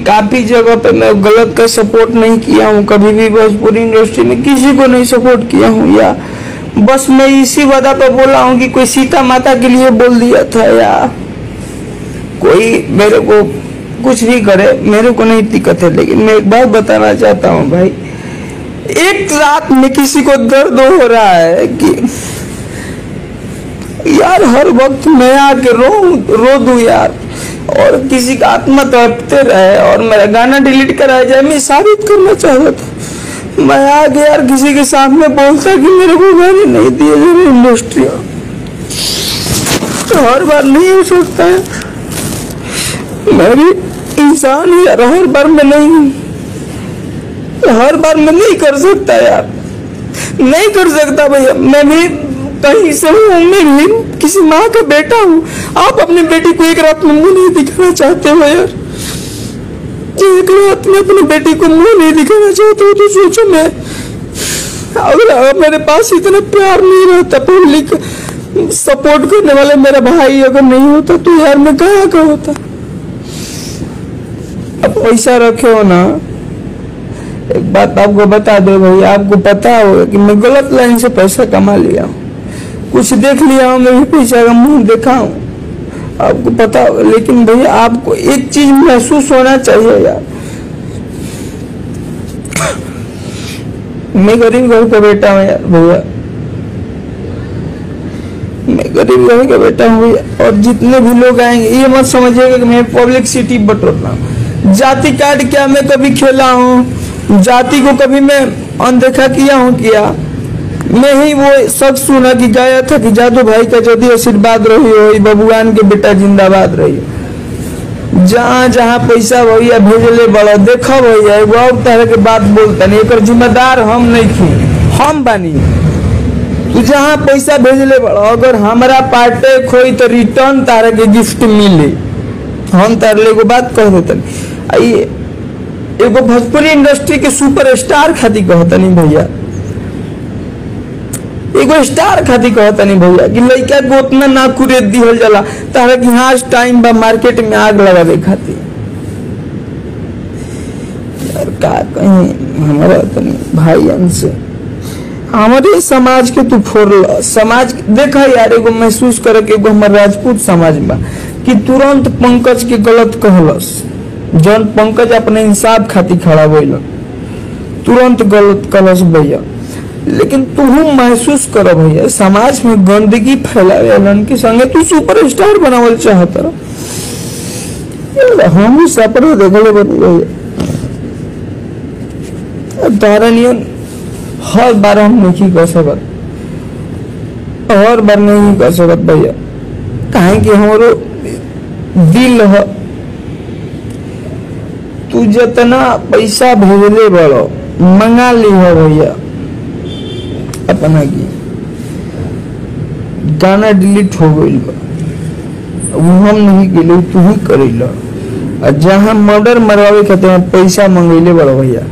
काफ़ी जगह पे मैं गलत का सपोर्ट नहीं किया हूँ, कभी भी भोजपुरी इंडस्ट्री में किसी को नहीं सपोर्ट किया हूँ, या बस मैं इसी वजह पे बोला हूँ कि कोई सीता माता के लिए बोल दिया था, या कोई मेरे को कुछ भी करे, मेरे को नहीं दिक्कत है। लेकिन मैं एक बात बताना चाहता हूँ भाई, एक रात में किसी को दर्द हो रहा है कि यार हर वक्त मैं आके रो रो दू यार। और किसी का आत्मा तड़पते रहे और मेरा गाना डिलीट कराया जाए, मैं साबित करना चाहता था। मैं आगे यार किसी के सामने बोलता कि मेरे को गाने नहीं दिए जा इंडस्ट्री तो हर बार नहीं हो सकता है। मैं भी इंसान हूँ यार, हर बार मैं नहीं। हर बार मैं नहीं कर सकता यार। नहीं कर सकता भैया, मैं भी कहीं से हूँ मैं किसी माँ का बेटा हूँ। आप अपने बेटी को एक रात में मुँह नहीं दिखाना चाहते हो यार। एक रात में अपनी बेटी को मुँह नहीं दिखाना चाहते हो तो सोचो मैं। अगर मेरे पास इतना प्यार नहीं रहता पब्लिक सपोर्ट करने वाला मेरा भाई अगर नहीं होता तो यार मैं कहाँ का होता? अब पैसा रखे हो ना। एक बात आपको बता दो भाई, आपको पता होगा कि मैं गलत लाइन से पैसा कमा लिया हूँ। कुछ देख लिया हूँ मैं भी पैसा का मुँह देखा हूँ। आपको पता होगा लेकिन भैया, आपको एक चीज़ महसूस होना चाहिए यार। मैं गरीब घर का बेटा हूँ यार, भैया। मैं गरीब घर का बेटा हूँ और जितने भी लोग आएँगे, ये मत समझिएगा कि मैं पब्लिक सिटी बटोर रहा हूँ। जाति कार्ड क्या मैं कभी खेला हूँ? जाति को कभी मैं अनदेखा किया हूँ किया? मैं ही वो शख्स सुना कि गाया था कि जादू भाई का यदि आशीर्वाद रही हो बबुआन के बेटा जिंदाबाद रही जहाँ जहाँ पैसा भैया भेजले बड़ा देखो भैया, एगो और तरह के बात बोलता नहीं एक जिम्मेदार हम नहीं थी। हम बानी। तू जहाँ पैसा भेजले बड़ा, अगर हमारा पार्टे खोई तो रिटर्न तारा के गिफ्ट मिले। हम तारे एगो बात कह देते एगो भोजपुरी इंडस्ट्री के सुपर स्टार खातिर कहतनी भैया। एगो स्टार खातिर कहतनी भैया कि लड़का को उतना ना कुरेद दिहल जाला तारा कि हाँ टाइम बा मार्केट में आग लगावे खातिर। यार का कहीं हमारा तनी भाईयन से। हमारे समाज के तू फोड़ल। समाज देखा यार, एगो महसूस करे के एगो हमार राजपूत समाज में कि तुरंत पंकज के गलत कहलस। जौन पंकज अपने इंसाफ खातिर खड़ा भइल तुरंत गलत कहलस भैया। लेकिन तू महसूस कर भैया, समाज में गंदगी फैलावे के संगे तू सुपर स्टार बनावल चाहत हम सपना देखले बनी भैया। हर बार हम नहीं कर सकत। हर बार नहीं कर सकत भैया। काहे कि हमारो दिल है। तू जितना पैसा भेजले बड़ो, मंगा ली हो भैया। अपना की गाना डिलीट हो गई वो हम नहीं गए तू ही करेला। जहाँ मर्डर मरवावे खातिर पैसा मंगेले बड़ा भैया।